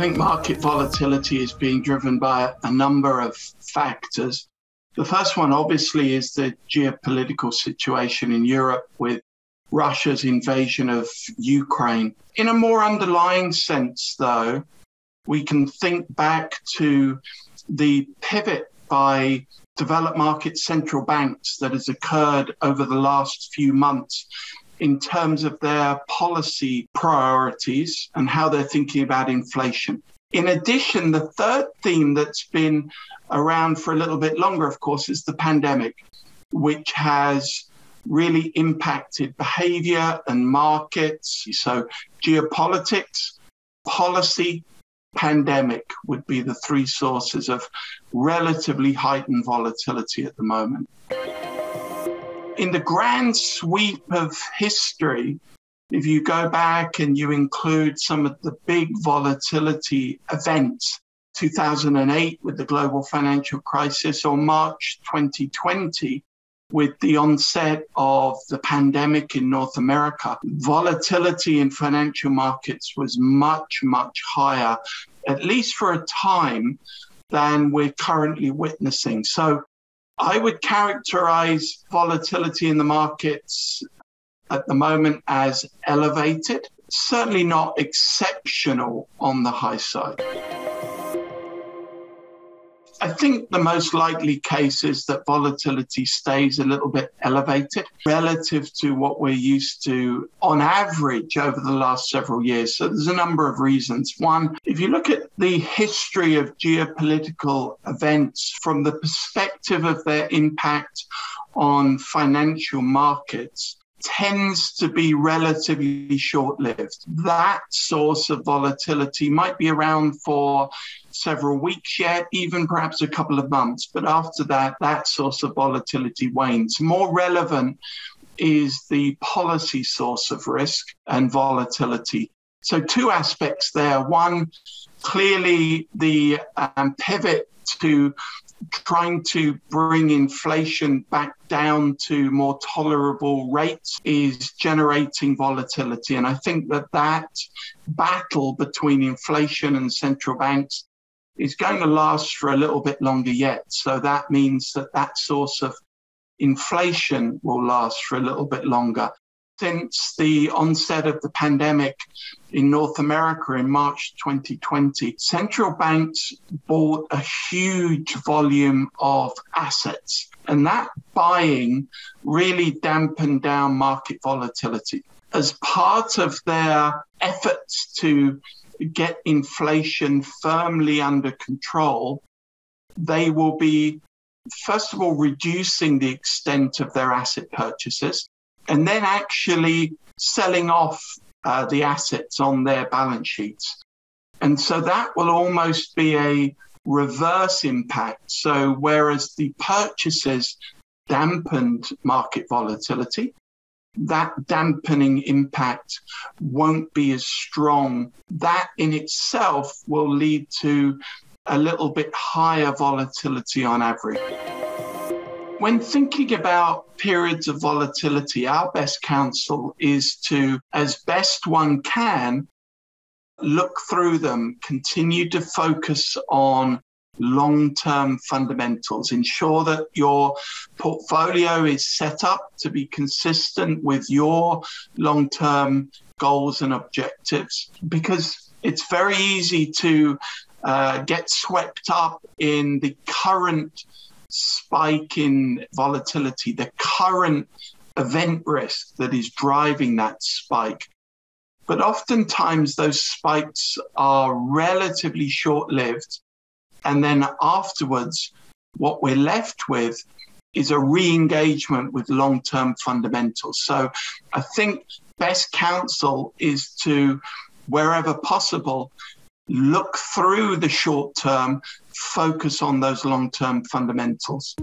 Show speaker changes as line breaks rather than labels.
I think market volatility is being driven by a number of factors. The first one, obviously, is the geopolitical situation in Europe with Russia's invasion of Ukraine. In a more underlying sense, though, we can think back to the pivot by developed market central banks that has occurred over the last few months in terms of their policy priorities and how they're thinking about inflation. In addition, the third theme that's been around for a little bit longer, of course, is the pandemic, which has really impacted behavior and markets. So, geopolitics, policy, pandemic would be the three sources of relatively heightened volatility at the moment in the grand sweep of history, if you go back and you include some of the big volatility events, 2008 with the global financial crisis or March 2020 with the onset of the pandemic in North America, volatility in financial markets was much, much higher, at least for a time, than we're currently witnessing. So I would characterize volatility in the markets at the moment as elevated, certainly not exceptional on the high side. I think the most likely case is that volatility stays a little bit elevated relative to what we're used to on average over the last several years. So there's a number of reasons. One, if you look at the history of geopolitical events from the perspective of their impact on financial markets, tends to be relatively short lived. That source of volatility might be around for several weeks yet, even perhaps a couple of months. But after that, that source of volatility wanes. More relevant is the policy source of risk and volatility. So, two aspects there. One, clearly the um, pivot to trying to bring inflation back down to more tolerable rates is generating volatility. And I think that that battle between inflation and central banks is going to last for a little bit longer yet. So that means that that source of inflation will last for a little bit longer since the onset of the pandemic in North America in March 2020, central banks bought a huge volume of assets. And that buying really dampened down market volatility. As part of their efforts to get inflation firmly under control, they will be, first of all, reducing the extent of their asset purchases and then actually selling off uh, the assets on their balance sheets. And so that will almost be a reverse impact. So, whereas the purchases dampened market volatility, that dampening impact won't be as strong. That in itself will lead to a little bit higher volatility on average. When thinking about periods of volatility, our best counsel is to, as best one can, look through them, continue to focus on long term fundamentals. Ensure that your portfolio is set up to be consistent with your long term goals and objectives because it's very easy to uh, get swept up in the current spike in volatility, the current event risk that is driving that spike. But oftentimes those spikes are relatively short lived. And then afterwards, what we're left with is a re engagement with long term fundamentals. So I think best counsel is to, wherever possible, look through the short term, focus on those long term fundamentals.